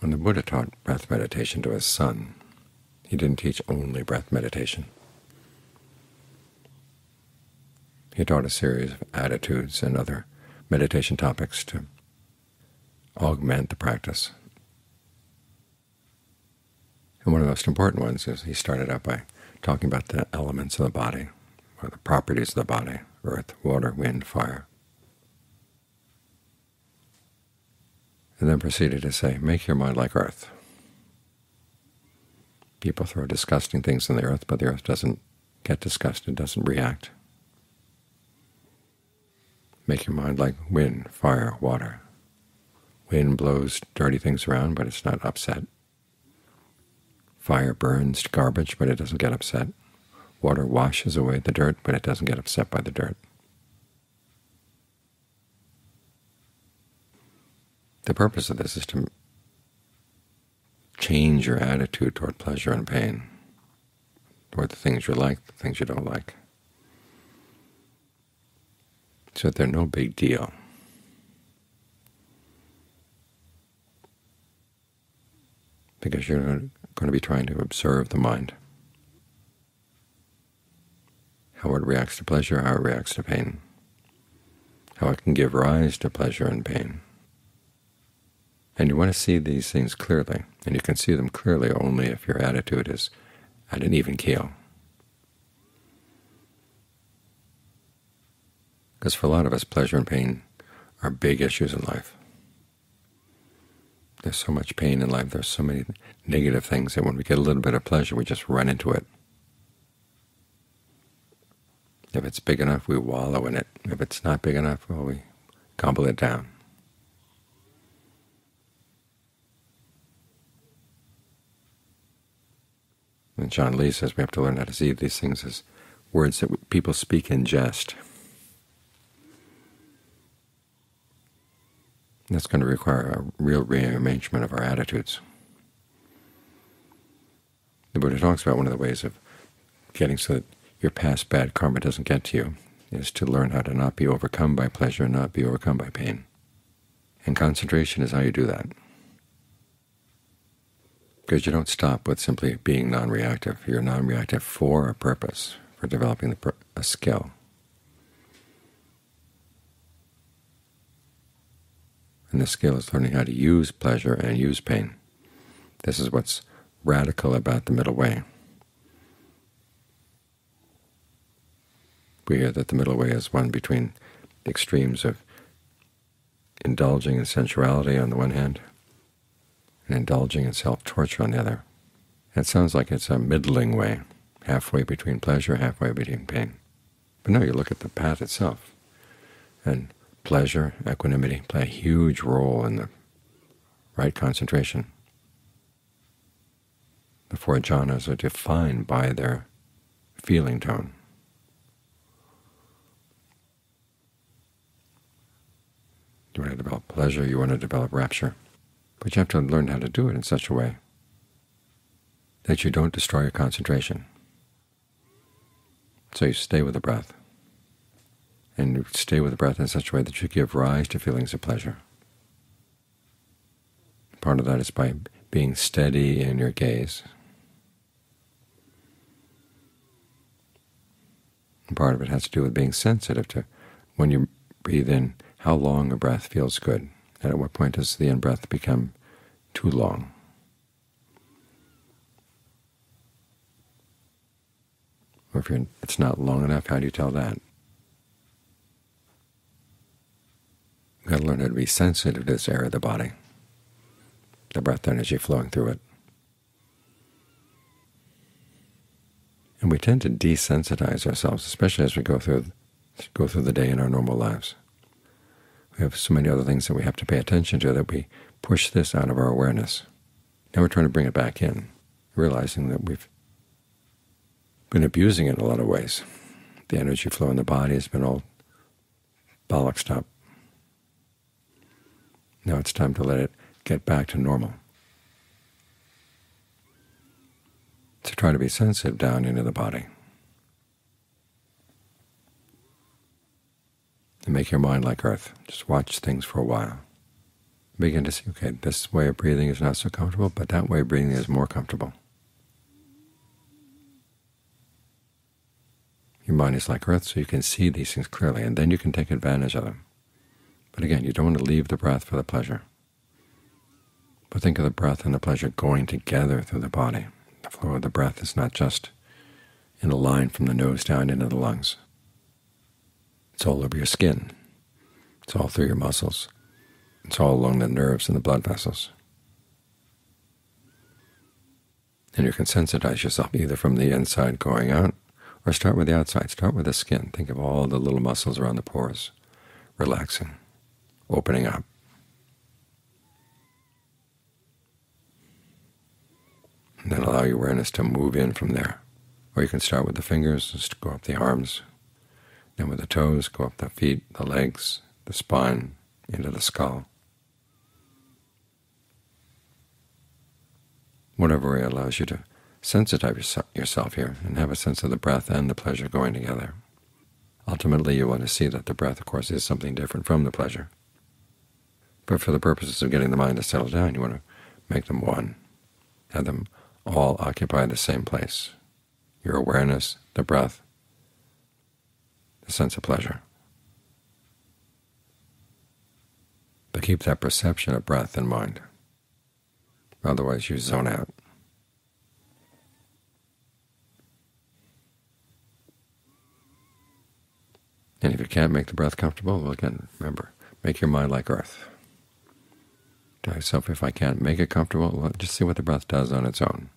When the Buddha taught breath meditation to his son, he didn't teach only breath meditation. He taught a series of attitudes and other meditation topics to augment the practice. And one of the most important ones is he started out by talking about the elements of the body, or the properties of the body, earth, water, wind, fire. And then proceeded to say, make your mind like earth. People throw disgusting things in the earth, but the earth doesn't get disgusted, doesn't react. Make your mind like wind, fire, water. Wind blows dirty things around, but it's not upset. Fire burns garbage, but it doesn't get upset. Water washes away the dirt, but it doesn't get upset by the dirt. The purpose of this is to change your attitude toward pleasure and pain, toward the things you like, the things you don't like, so that they're no big deal. Because you're going to be trying to observe the mind, how it reacts to pleasure, how it reacts to pain, how it can give rise to pleasure and pain. And you want to see these things clearly, and you can see them clearly only if your attitude is at an even keel. Because for a lot of us, pleasure and pain are big issues in life. There's so much pain in life, there's so many negative things that when we get a little bit of pleasure, we just run into it. If it's big enough, we wallow in it. If it's not big enough, well, we gobble it down. And Ajaan Lee says we have to learn how to see these things as words that people speak in jest. That's going to require a real rearrangement of our attitudes. The Buddha talks about one of the ways of getting so that your past bad karma doesn't get to you is to learn how to not be overcome by pleasure and not be overcome by pain. And concentration is how you do that because you don't stop with simply being non-reactive. You're non-reactive for a purpose, for developing the, a skill. And the skill is learning how to use pleasure and use pain. This is what's radical about the middle way. We hear that the middle way is one between the extremes of indulging in sensuality on the one hand and indulging in self-torture on the other. It sounds like it's a middling way, halfway between pleasure, halfway between pain. But no, you look at the path itself, and pleasure, equanimity play a huge role in the right concentration. The four jhanas are defined by their feeling tone. You want to develop pleasure, you want to develop rapture. But you have to learn how to do it in such a way that you don't destroy your concentration. So you stay with the breath, and you stay with the breath in such a way that you give rise to feelings of pleasure. Part of that is by being steady in your gaze. And part of it has to do with being sensitive to when you breathe in, how long a breath feels good. And at what point does the in-breath become too long? Or if it's not long enough, how do you tell that? You've got to learn how to be sensitive to this area of the body, the breath energy flowing through it. And we tend to desensitize ourselves, especially as we go through go through the day in our normal lives. We have so many other things that we have to pay attention to that we push this out of our awareness. Now we're trying to bring it back in, realizing that we've been abusing it in a lot of ways. The energy flow in the body has been all bollocksed up. Now it's time to let it get back to normal. To try to be sensitive down into the body. Make your mind like earth. Just watch things for a while. begin to see, okay, this way of breathing is not so comfortable, but that way of breathing is more comfortable. Your mind is like earth, so you can see these things clearly, and then you can take advantage of them. But again, you don't want to leave the breath for the pleasure. But think of the breath and the pleasure going together through the body. The flow of the breath is not just in a line from the nose down into the lungs. It's all over your skin. It's all through your muscles. It's all along the nerves and the blood vessels. And you can sensitize yourself either from the inside going out or start with the outside. Start with the skin. Think of all the little muscles around the pores relaxing, opening up. And then allow your awareness to move in from there. Or you can start with the fingers, just go up the arms, then with the toes, go up the feet, the legs, the spine, into the skull. Whatever way allows you to sensitize yourself here and have a sense of the breath and the pleasure going together. Ultimately, you want to see that the breath, of course, is something different from the pleasure. But for the purposes of getting the mind to settle down, you want to make them one, have them all occupy the same place, your awareness, the breath, the sense of pleasure. But keep that perception of breath in mind. Otherwise you zone out. And if you can't make the breath comfortable, well, again, remember, make your mind like earth. Tell yourself, if I can't make it comfortable, well, just see what the breath does on its own.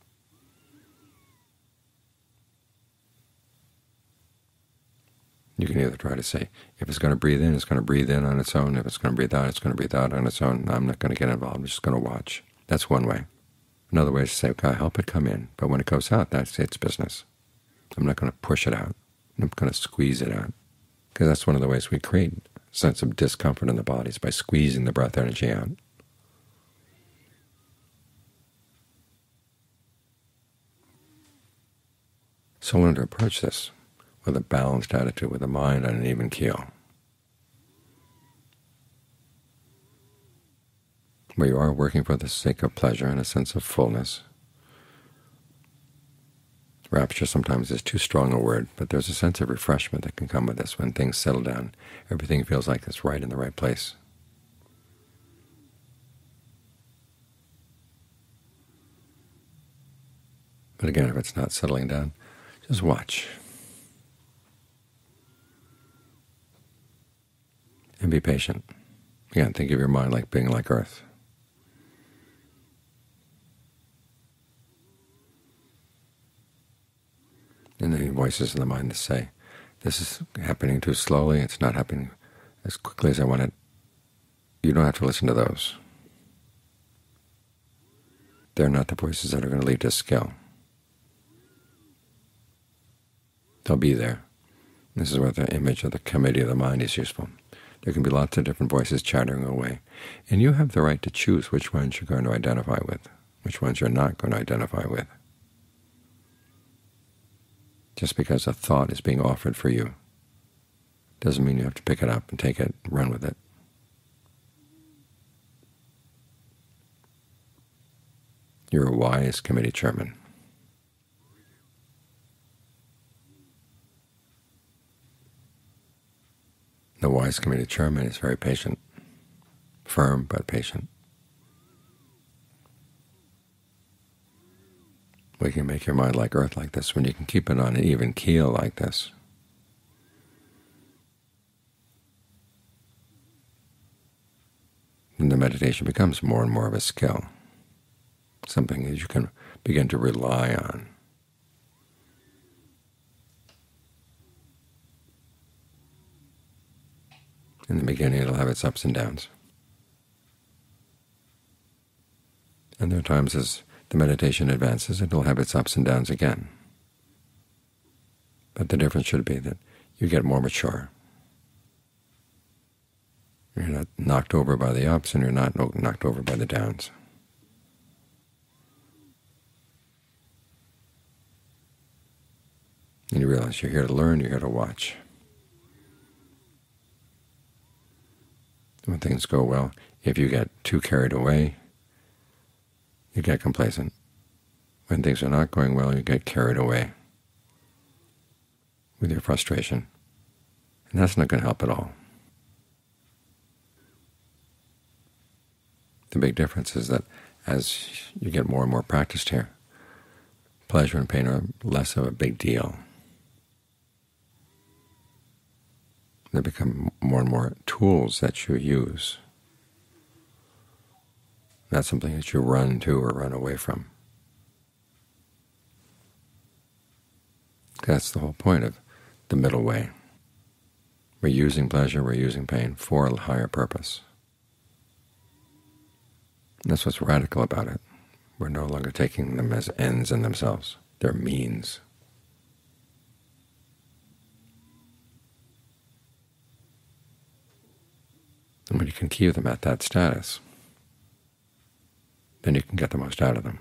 You can either try to say, if it's going to breathe in, it's going to breathe in on its own. If it's going to breathe out, it's going to breathe out on its own. I'm not going to get involved. I'm just going to watch. That's one way. Another way is to say, okay, help it come in, but when it goes out, that's its business. I'm not going to push it out. I'm going to squeeze it out because that's one of the ways we create a sense of discomfort in the body is by squeezing the breath energy out. So learn to approach this with a balanced attitude, with a mind on an even keel. Where you are working for the sake of pleasure and a sense of fullness, Rapture sometimes is too strong a word, but there's a sense of refreshment that can come with this when things settle down. Everything feels like it's right in the right place. But again, if it's not settling down, just watch. And be patient. Again, think of your mind like being like earth. and the voices in the mind that say, this is happening too slowly, it's not happening as quickly as I want it. You don't have to listen to those. They're not the voices that are going to lead to skill. They'll be there. This is where the image of the committee of the mind is useful. There can be lots of different voices chattering away, and you have the right to choose which ones you're going to identify with, which ones you're not going to identify with just because a thought is being offered for you doesn't mean you have to pick it up and take it and run with it. You're a wise committee chairman. The wise committee chairman is very patient, firm but patient. We can make your mind like earth like this when you can keep it on an even keel like this. And the meditation becomes more and more of a skill, something that you can begin to rely on. In the beginning, it'll have its ups and downs. And there are times as the meditation advances, it will have its ups and downs again. But the difference should be that you get more mature. You're not knocked over by the ups, and you're not knocked over by the downs. And you realize you're here to learn, you're here to watch. When things go well. If you get too carried away, you get complacent. When things are not going well, you get carried away with your frustration. And that's not going to help at all. The big difference is that as you get more and more practiced here, pleasure and pain are less of a big deal. They become more and more tools that you use, not something that you run to or run away from. That's the whole point of the middle way. We're using pleasure, we're using pain for a higher purpose. That's what's radical about it. We're no longer taking them as ends in themselves. They're means. And when you can keep them at that status, then you can get the most out of them.